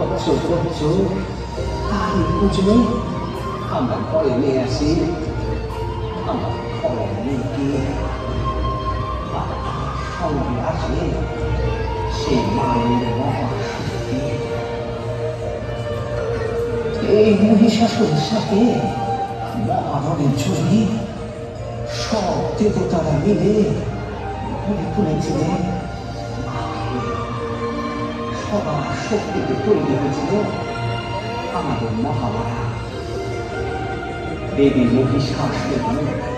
বছর বছর তারই বুঝলো আমার ঘরে নিয়ে আসি আমার ঘরে নিয়ে আর সঙ্গে আসে সেই মায়ের মহাশক্তি এই মহিষাসুরের সাথে মহারণের জমি সব দেবতারা মিলে তুলেছিলেন মাকে সবার শক্তিতে তৈরি হয়েছিল আমাদের মহামায়া দেবী মহিষাসুরের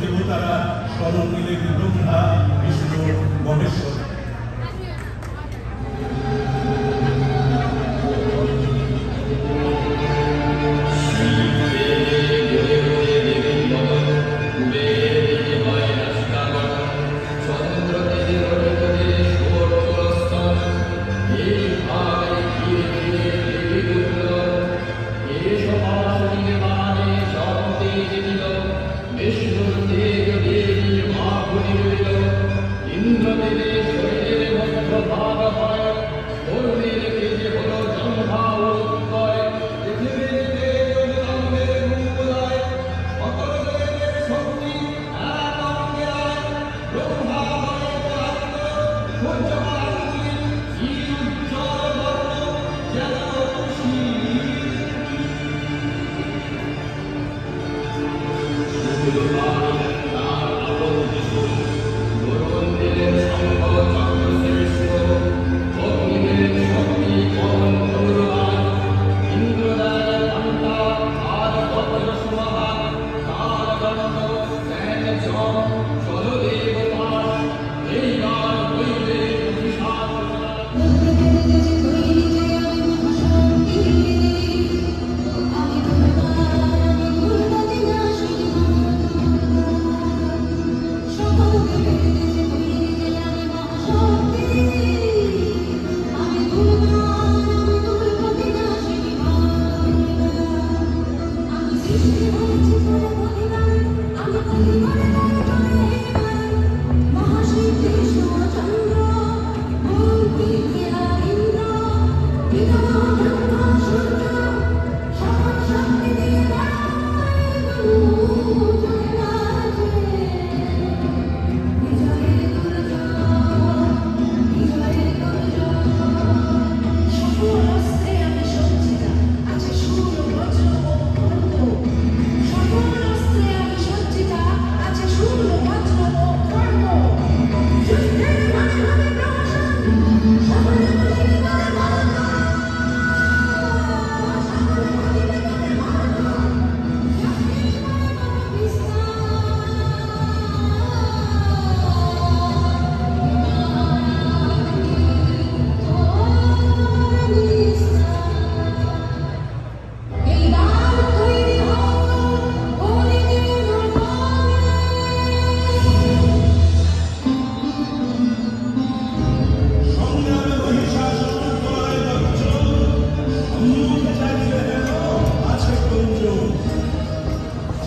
দেবতারা স্মরণ ব্রহ্মা বিষ্ণু মহেশ্বর the